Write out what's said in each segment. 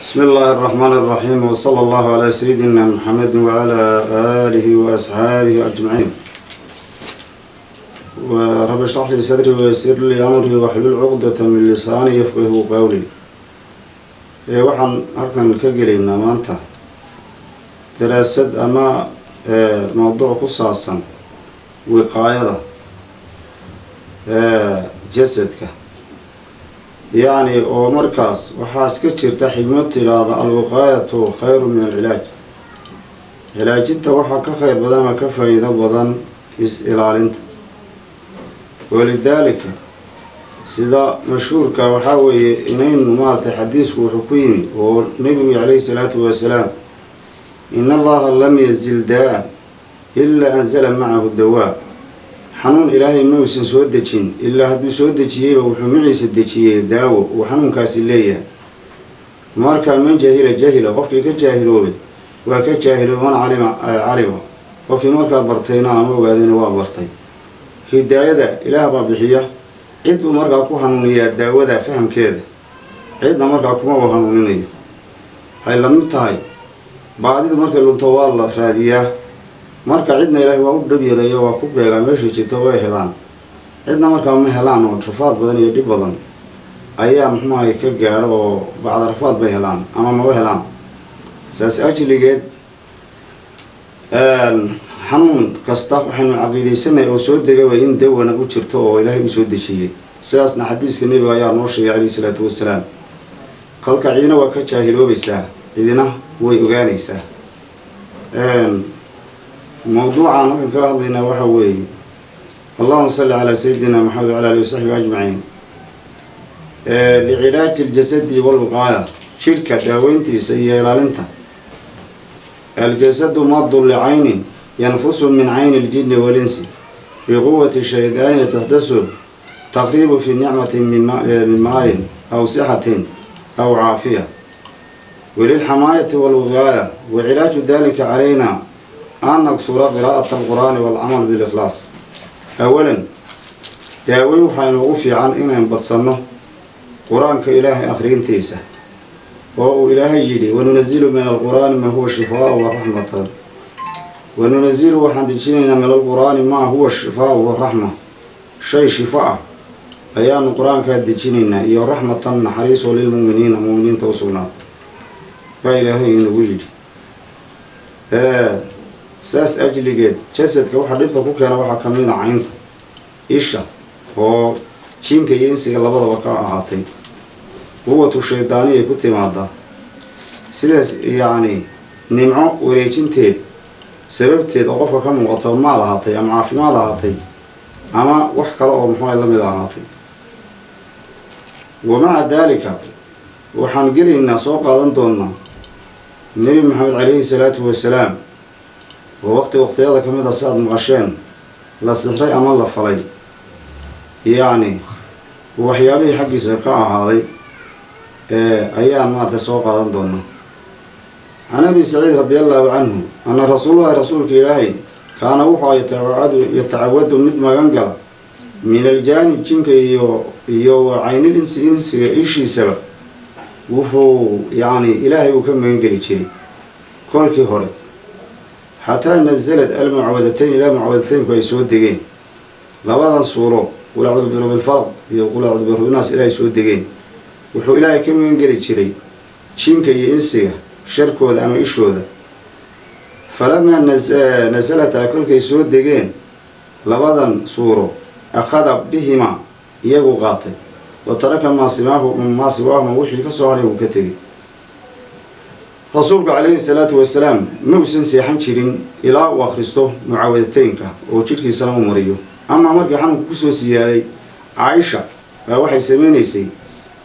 بسم الله الرحمن الرحيم وصلى الله على سيدنا محمد وعلى آله وأصحابه أجمعين ورب اشرح لي صدري ويسر لي أمري واحلل عقدة من لساني يفقه قولي ee waxaan halkan ka gelaynaa maanta daraasad ama mowduuc ku saabsan wiqaayada jasadka yacni oo markaas waxaa iska jirta xigmad tidhaahda alwiqaayatu khayru min alcilaaj. Cilaajinta waxaa ka khayr badan ama ka faa-iido badan is-ilaalinta walidaalika sida mashhuurka waxaa weeye inaynu maaratay xadiisku wuxuu ku yimi oo nebigu calayhi salaatu wasalaam in allaha lam yazil daa ilaa anzala macahu dawaa xanuun ilaahay ma uusan soo dejin ilaa hadduu soo dejiyeyba wuxuu maciisa dejiyey daawo uu xanuunkaasi leeyahay. Marka man jahila jahila qofkii ka jaahiloobay waa ka jaahilooba man calima calima qofkii markaa bartayna ama ogaadayna waa bartay. Hidaayada ilaah baa bixiya. Cid buu markaa ku hanuuniyaa daawada fahamkeeda. Cidna markaa kumaba hanuuninayo waxay la mid tahay. Baadidu markay lunto waa la raadiyaa marka cidna ilaahay waa u dhab yareeyo waa ku beegaa meeshai jirto way helaan. Cidna markaa ma helaan oo rafaad badan iyo dhib badan. Ayaa muxuahay ka gaadho oo bacda rafaad bay helaan ama maba helaan. Saas ajligeed xanuun kasta waxaynu caqiidaysanay oo soo degaba in dawana u jirto oo ilaahay u soo dejiyey sidaasna xadiiska nebiga ayaa noo sheegay calayhi salaatu wasalaam. Kolka cidina waa ka jaahiloobaysaa cidina way ogaanaysaa mawduucaan halkan kaga hadlaynaa waxaa weeye allahuma salli calaa sayidina maxamed wala alihi wasaxbi ajmaciin licilaaji ljasadi walwiqaaya jidhka daaweyntiisa iyo ilaalinta. Aljasadu mardu licaynin yanfusu min cayni اljini walinsi biquwati shaydaani tuxdasu taqriibu fi nicmati min maalin aw sixatin aw caafiya. Walilxamaayati walwiqaaya wacilaaju dalika calayna qiraa'ata alqur'aani walcamal bilikhlaas awalan daaweyn waxaynu ugu fiican inayn badsanno qur'aanka ilaahay akhriintiisa oo uu ilaahay yidhi wanunazilu min alqur'aani maa huwa shifaau waraxmatan wanunazilu waxaan dejinaynaa min alqur'aani maa huwa shifaau waraxma shay shifo ah ayaanu qur'aankaa dejinaynaa iyo raxmatan naxariisoo lilmu'miniina mu'miniinta u sugnaata baa ilaahay inagu yidhi saas ajligeed jasadka waxaa dhibta ku keena waxaa ka mid a caynta isha oo jiinka iyo insiga labadaba ka ahaatay. Quwatu shaydaaniyay ku timaadaa sidaas yacni nimco wareejinteed sababteed oo qofka ka muuqato maal ahaatay ama caafimaad ahaatay ama wax kale oo muxuuha la mid ahaatay. Wa maca daalika waxaan gelaynaa soo qaadan doonaa nebi maxamed calayhi salaatu wasalaam oo waqti waqtiyada ka mid a si aada maqasheen la sixray ama la falay yacni waxyaabihii xaggiisa ka ahaaday ayaan maaragtay soo qaadan doonaa can abi saciid radi allahu canhu ana rasuulullahi rasuulka ilaahay kaana wuxuu yatacawadu yatacawadu mid magan gala min aljaani jinka iyo iyo caynil insi insiga ishiisaba wuxuu yacni ilaahay uu ka magan geli jiray kolkii hore xataa nazalad almucwadatayn ilaa mucwadataynku ay soo degeen. Labadan suuro qul acuudu birabbi lfalq iyo qul acuudu birabinaas ilaahay soo degeen. Wuxuu ilaahay ka magan geli jiray jinka iyo insiga sharkooda ama ishooda. Falamaa nasalata kolkay soo degeen labadan suuro akhada bihima iyagu qaatay. Wa taraka maasimahu maasiwaahuma wixii ka soo hadhay uu ka tegay rasuulku calayhi salaatu wasalaam ma uusan seexan jirin ilaa uu akhristo mucaawadataynka oo jidhkiisana u mariyo. Amaa markii xanuunku ku soo siyaaday caaisha baa waxay sameynaysay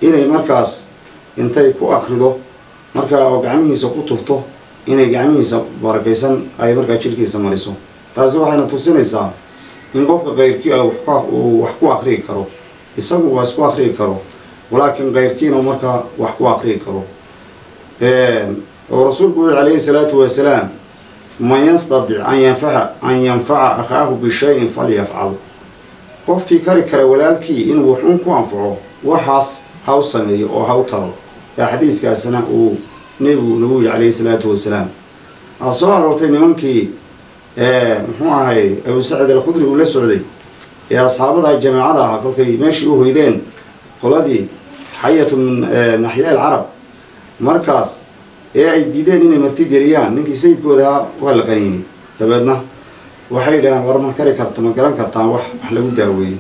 inay markaas intay ku akhrido markaa oo gacmihiisa ku tufto inay gacmihiisa barakaysan ay markaa jidhkiisa mariso. Taasi waxayna tusinaysaa in qofka keyrkii uu wax ku akriyi karo. Isagu waa isku akriyi karo walaakiin keyrkiina markaa wax ku akriyi karo oo rasuulku wuxu calayhi salaatu wasalaam man yastadic an yanfaca an yanfaca akhaahu bishayin falyafcal qofkii kari kara walaalkii inuu waxuun ku anfaco waxaas ha u sameeyo oo ha u talo ee xadiiskaasna uu nebigu nagu yihi calayhi salaatu wasalaam. Waxaa soo aroortay nimankii muxuu ahay abu sacid alkhudri uu la socday. Ee asxaabada jamaacada ahaa kolkay meeshii u hoydeen qoladii xayatu min naxyaa alcarab markaas ee ay diideen inay martigeliyaan ninkii sayidkooda waa la qaniinay dabeedna waxay yidhaheen war ma kari karta ma garan kartaan wax wax lagu daaweeyey.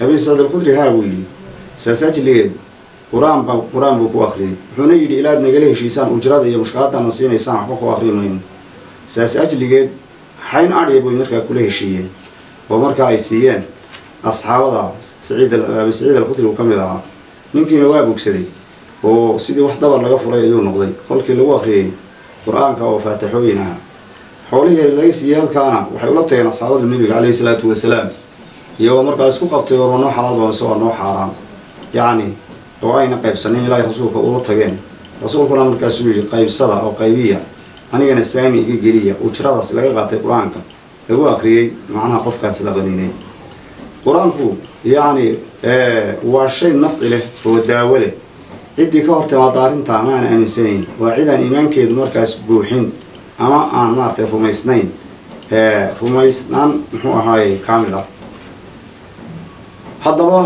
Abi sacid alkhudri haa buu yidhi saas ajligeed qur'aan qur'aan buu ku akriyay wuxuuna yidhi ilaad nagala heshiisaan ujrada iyo mushkaladana siinaysaan waxba ku akri mayno saas ajligeed xayn adhiya bay markaa kula heshiiyeen. Oo markaa ay siiyeen asxaabada saciid abi saciid alkhudri uu ka mid ahaa. Ninkiina waa bogsaday oo sidii wax dabar laga furay ayuu noqday. Kolkii lagu akriyey qur'aanka oo faataxooyin aha xoolihii laga siiyey halkaana waxay ula tageen asxaabadu nebiga caleyhi salaatu wasalaam. Iyagoo markaa isku qabtay warma noo xalaal baanse waa noo xaaraan yacni oo ayna qaybsanin ilaahay rasuulka ula tageen. Rasuulkuna markaasuu yidhi qaybsada oo qaybiya anigana saami iga geliya. Ujradaas laga qaatay qur'aanka. Lagu akriyey macnaha qofkaas la qaniinay. Qur'aanku yacni waa shay nafci leh oo daawo leh ciddii ka hortimaada arrintaa ma aan aaminsanayn. Waa cid aan iimaankeedu markaas buuxin ama aan maaragtay rumaysnayn. Rumaysnaan muxuu ahaaye kaamil ah. Haddaba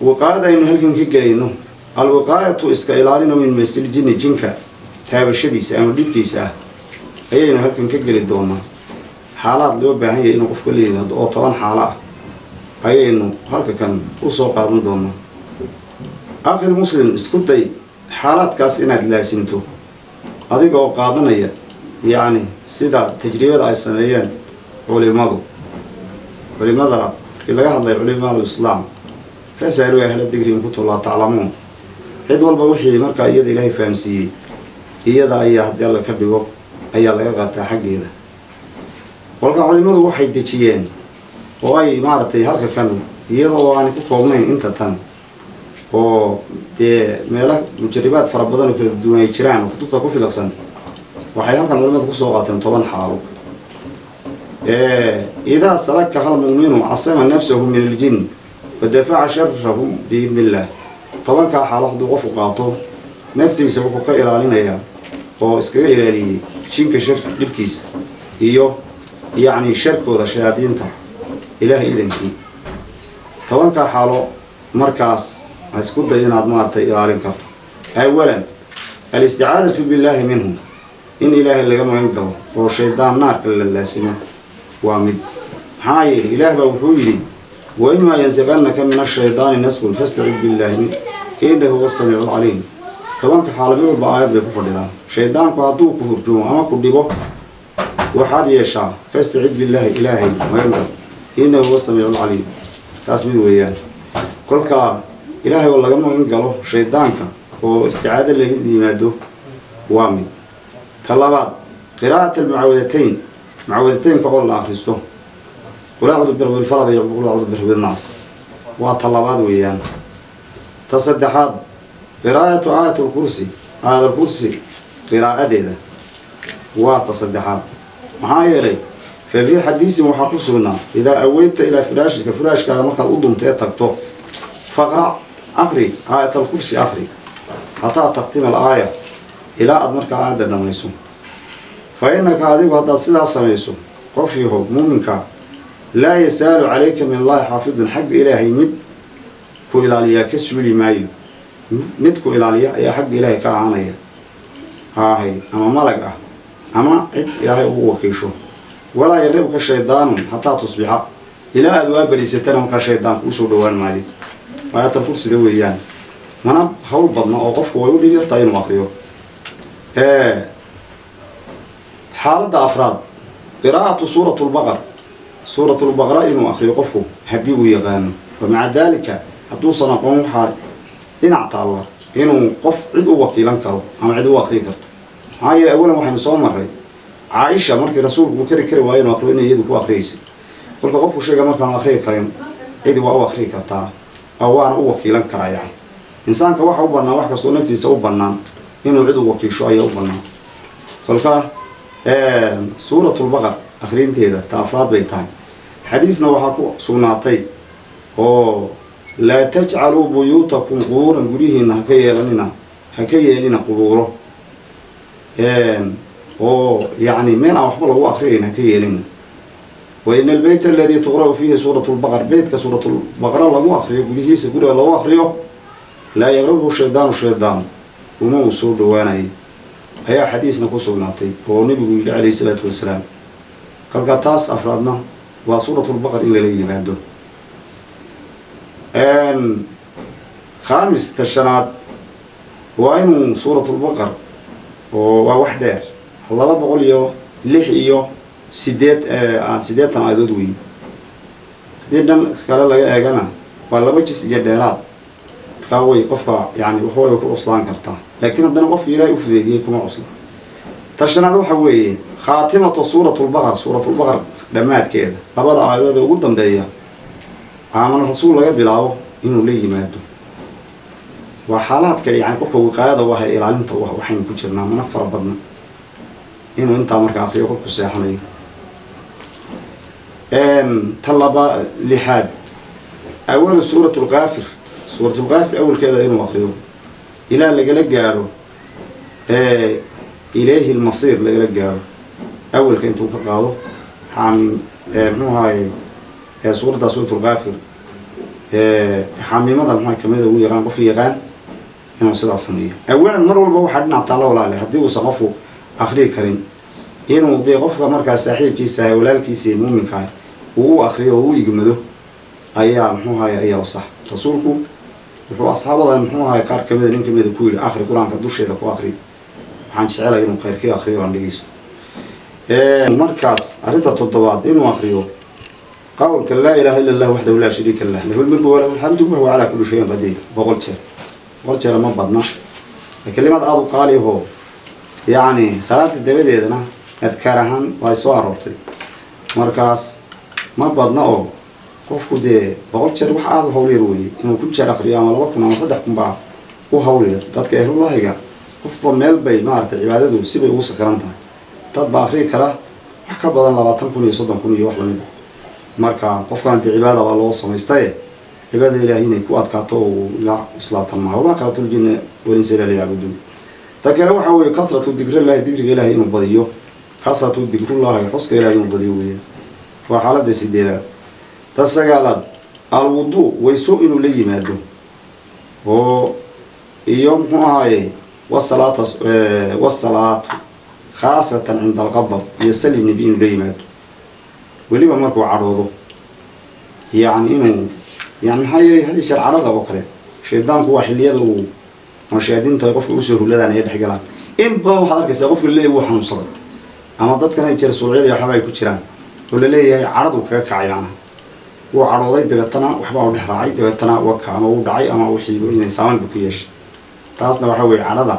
wiqaayada aynu halkan ka gelayno. Alwiqaayatu iska ilaalino min masil jinni jinka taabashadiisa ama dhibkiisa ah ayaynu halkan ka geli doonaa. Xaalaad loo baahan yahay inuu qofka la yimaado oo toban xaalo ah ayaynu halka kan u soo qaadan doonaa akhil muslim isku day xaalaadkaas inaad laasimto adiga oo qaadanaya yacni sida tajribada ay sameeyeen culimadu culimada markii laga hadlay culimaal islaam fasaaluu ahla digri in kuntum laa taclamuun. Cid walba wixii markaa iyada ilaahay fahamsiiyey iyada ayaa haddii alla ka dhigo ayaa laga qaataa xaggeeda. Kolka culimadu waxay dejiyeen oo ay maaragtay halka kan iyadoo aanay ku koobnayn inta tan oo dee meelo mujaribaad fara badan oo kala duwan ay jiraan oo kutubta ku filaqsan waxay halkan culimadu ku soo qaateen toban xaalo. Idaa salaka hal mu'minu casama nafsahu min aljin wadafaca sharahu biidni illaah tobankaa xaalo hadduu qofku qaato naftiisa wuxuu ka ilaalinayaa oo iskaga ilaaliyey jinka shar dhibkiisa iyo yacni sharkooda shayaadiinta ilaahay idankii tobankaa xaalo markaas ha isku day inaad maaragtay ilaalin karto. Awalan alisticaadatu billaahi minhu in ilaahay laga magan galo oo shaydaan naarka la laasimo waa mid. Maxaa yeeli ilaah baa wuxuu yidhi wa imaa yansiqannaka min ashaydaani nasqun fastacid billaahi innahu huwa samiicu lcaliim tobanka walba aayad bay ku fadhidaan. Shaydaanku hadduu ku hurjuumo ama ku dhibo waxaad yeeshaa fastacid billaahi ilaahay magan gal huwa samiicu lcaliim taas mid weeyaan. Kolka ilaahay oo laga magan galo shaydaanka oo isticaado laga yimaado waa mid. Ta labaad qiraa'at almucaawadatayn mucaawadataynka oo la akristo qul acudu birabbi lfalaq iyo qul acudu birabbi lnaas waa ta labaad weeyaan. Ta saddexaad qiraa'atu aayat lkursi aayat alkursi qiraa'adeeda waa ta saddexaad. Maxaa yeelay fa fii xadiisin waxaa ku sugnaa idaa aweyta ilaa firaashika firaashkaaga markaad u dumta ee tagto faqrac akri aayat alkursi akri hataa taktima alaaya. Ilaa aada markaa aayadda dhammayso. Fa innaka adigu haddaad sidaas samayso qof yahood muuminka laa yasaalu calayka min allaahi xaafidun xagga ilaahay mid ku ilaaliyaa ka suuli maayo. Mid ku ilaaliya ayaa xagga ilaahay ka ahaanaya. Haahay ama malag ah ama cid ilaahay ugu wakiisho. Walaa yaqribka shaydaanun hataa tusbixa. Ilaa aada waa beriisatana markaa shaydaan kuu soo dhowaan maayo aayatan kursiga weeyaan. Mana hawl badna oo qofku way u dhib yartaa inuu akriyo xaaladda afraad qiraa'atu suurat lbaqar suurat lbaqara inuu akriyo qofku haddii uu yaqaano. Wa maca daalika hadduusan aqoon waxaa dhinac taalla inuu qof cid u wakiilan karo ama cid u akrii karto. Maxaa yeele awalan waxaynu soo marray caaisha markii rasuulku uu kari kari waayo inuu akriyo inay iyadu ku akriyeysay kolka qofku sheega markaanu akriyi karin cidi waa u akriyi kartaa waana u wakiilan karaa yani insaanka waxa u bannaan wax kastoo naftiisa u bannaan inuu cid u wakiisho ayaa u bannaan. Kolka suuratulbaqar akhriinteeda ta afraad bay tahay. Xadiisna waxaa ku sugnaatay oo laa tajcaluu buyuutakum qubuuran guryihiina ha ka yeelanina ha ka yeelina qubuuro. Oo yacni meel aan waxba lagu akriyayn ha ka yeelina wa ina albeyt aladii tuqra'u fiihi suurat lbaqar beytka suuratulbaqara lagu akriyo gudihiisa guriga lagu akriyo laa yaqrabuhu shaydaanu shaydaan uma uu soo dhawaanayay ayaa xadiisna ku sugnaatay oo nebigu yidhi calayhi isalaatu wasalaam kalka taas afraadna waa suuratulbaqar in lala yimaado khaamista shanaad waa inuu suuratulbaqar oo waa wax dheer laba boqol iyo lix iyo sideed siddeetan aayadood weeye haddii dhan kale laga eegana waa laba jis iyo dheeraad. Markaa way qofka yani waxway ku cuslaan kartaa. Laakiin haddana qofka ilaahay u fudeediyey kuma cusla. Ta shanaad waxa weeye khaatimatu suuratulbaqar suuratulbaqar dhammaadkeeda labada aayadood ee ugu dambeeya aamana rasuul laga bilaabo inuu la yimaado. Waa xaalaadka yani qofka wiqaayada u ahay ilaalinta waxaynu ku jirnaa mana fara badna. Inuu intaa marka akriyo qofku seexanayo ta laba lixaad awalu suurat lkaafir suuratulkaafir awalkeeda inuu akriyo ilaa lagala gaadho. Ilayhi lmasiir lagala gaadho. Awalka intuu ka qaado. Xaamim mxuu ahaye suuradda suuratulkaafir xaamimada maxaa kamida ugu yaqaan qofka yaqaan inuu sidaas sameeyo. Awalan mar walba waxaa dhinac taalla walaale haddii uusan qofku akriyi karin inuu dee qofka markaas saaxiibkiisa ah walaalkiisa muuminka ah uu akriyo oo u igmado ayaa muxuu ahaye ayaa usax rasuulku wuxuu asxaabada muxuu ahay qaar kamida nin kamida ku yidhi akri qur'aanka dusheeda ku akri waxaan jecelay inuu khayrkii akriyo aan dhegeysto markaas arrinta toddobaad inuu akriyo qawlka laa ilaha illa allah waxdahu laa shariika lah lahu lmulku walahu alxamdu wahuwa calaa kulli shayin qadiir boqol jeer boqol jeera ma badna. Kelimad aada u qaaliho yacni salaadka dabadeedana adkaar ahaan waa soo aroortay. Markaas ma badna oo qofku dee boqol jeer wax aada u hawlyar weeye inuu kun jeer akriyo ama laba kun ama saddex kun baa u hawlyar dadka ehlullahiga qofba meel bay maaragtay cibaadadu sibay ugu sakiran tahay dad baa akriyi kara wax ka badan labaatan kun iyo soddon kun iyo wax la mid a marka qofkan dee cibaada waa loo samaystaye cibaadada ilaahay inay ku adkaato oo la islaatan maha wamaa khalaqtul ta kale waxa weeye kasratu dikrillahi dikriga ilahay inuu badiyo kasratu dikrullahi xuska ilahay inuu badiyo weeyaan waa xaaladda sideedaad ta sagaalaad alwudu wayso inuu la yimaado. Oo iyo muxuu ahaaye wasalaata wasalaatu khaasatan cinda alqadab iyo sali nebi inuu la yimaado. Weliba markuu cadhoodo yacni inuu yani maxaa yeelay hadi jeer cadhada oo kale shaydaanku waa xiliyada uu mashaadiintu ay qofka u soo huladaan ay dhex galaan. Waxaad arkaysaa qofka laleeyahy wuu xanuunsaday. Ama dadkan ay jira suucyada waxba ay ku jiraan oo la leeyahay cadhadu kaga kacay macnaha wuu cadhooday dabeetana waxbaa u dhex raacay dabeetana waka ama uu dhacay ama uu xiibo inay saameyn bu ku yeeshay. Taasna waxa weeye cadhada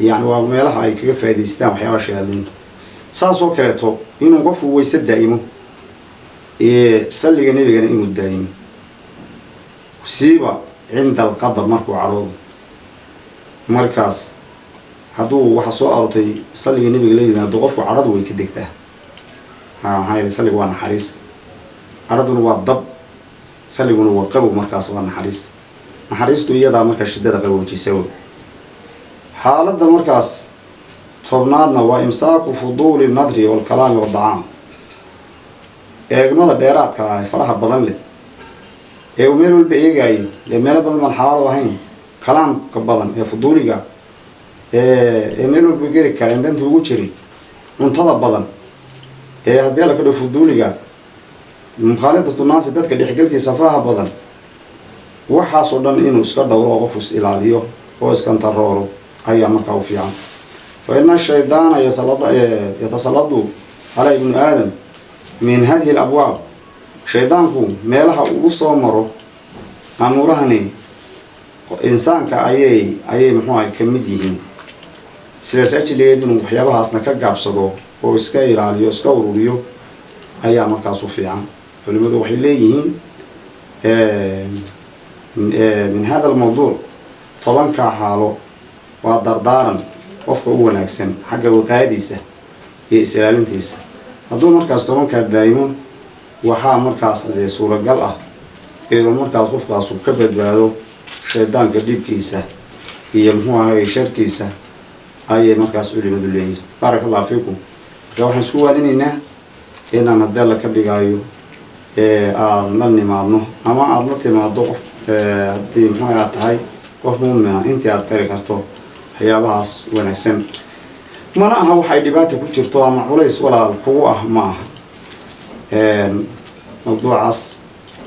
yani waa meelaha ay kaga faa'idaystaan waxyaaba shayaadiintu saas oo kaleeto inuu qofku wayse daa'imo salliga nebigana inuu daa'imo. Siiba cinda alqadar markuu cadhoodo markaas hadduu waxa soo aroortay salliga nebiga la yimaado qofku cadhadu way ka degtaa maxaa waa naxariis. Cadhaduna waa dab. Salliguna waa qabow markaas waa naxariis. Naxariistu iyadaa markaa shiddada qaboojisa wey. Xaaladda markaas tobnaadna waa imsaaku fuduuli nadri walkalaami wadacaam eegmada dheeraadka ah faraha badan leh ee uu meel walba eegaayo ee meelo badan baan xalaal ahayn kalaamka badan ee fuduuliga ee meel walba geri kara en danta ugu jirin cuntada badan ee haddii ala ka dho fuduuliga mukhaalidatu naasi dadka dhexgelkiisa faraha badan waxaasoo dhan inuu iska dhowro oo qofku is ilaaliyo oo iskantaroolo ayaa markaa u fiican. Fa ina shaydaana yatasalladu calaa ibni aadam min hadihi alabwaab. Shaydaanku meelaha ugu soo maro amuurahani insaanka ayay ayay muxuuaha ka mid yihiin. Sidaas ajligeed inuu waxyaabahaasna ka gaabsado oo iska ilaaliyo iska ururiyo ayaa markaas u fiican. Culimadu waxay leeyihiin min hada almawduuc tobankaa xaalo waa dardaaran qofka u wanaagsan xagga wiqaayadiisa iyo is-ilaalintiisa. Hadduu markaas tobankaa daa'imo waxaa markaas suuragal ah iyadoo markaas qofkaasu ka badbaado shaydaanka dhibkiisa iyo muxuu ahay sharkiisa ayay markaas culimadu leeyihiin baaraka allahu fiikum waxaan isku waaninaynaa inaan haddii ka dhigaayo aada la nimaadno ama aada la timaado qof haddii muxuu aad tahay qof muumina intii aada kari karto waxyaabahaas wanaagsan. Mana aha waxay dhibaata ku jirto ama culays walaal kugu ah ma aha. Mawduucaas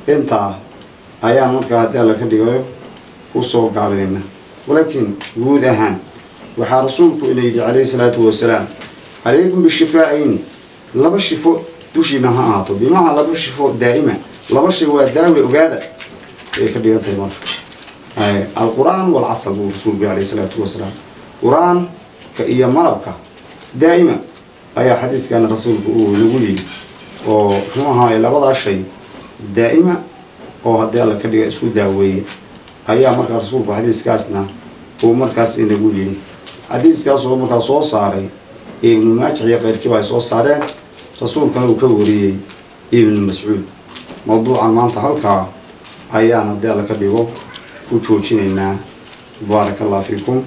intaa ayaan markaa haddii alla ka dhigayo ku soo gaabinayna walaakiin guud ahaan waxaa rasuulku ina yidhi calayhi salaatu wasalaam calaykum bishifaa-ayn laba shifo dushiina ha ahaato bimacnaa laba shifo daa'ima laba shay waa daawi ogaada ay ka dhigan tahay marka alqur-aan walcasal buu rasuulku alayhi salaatu wasalaam qur'aanka iyo malabka daa'ima ayaa xadiiskana rasuulku uu nagu yidhi oo muxuu ahaay labadaa shay daa'ima oo haddii alla ka dhiga isku daaweeya ayaa markaa rasuulku xadiiskaasna uu markaas inagu yidhi xadiiskaasoo markaa soo saaray ibnu maajax iyo keyrkiiba ay soo saareen rasuulkana uu ka wariyey ibnu mascuud mawduucan maanta halkaa ayaan haddii ka dhigo u joojinaynaa baaraka allah fiikum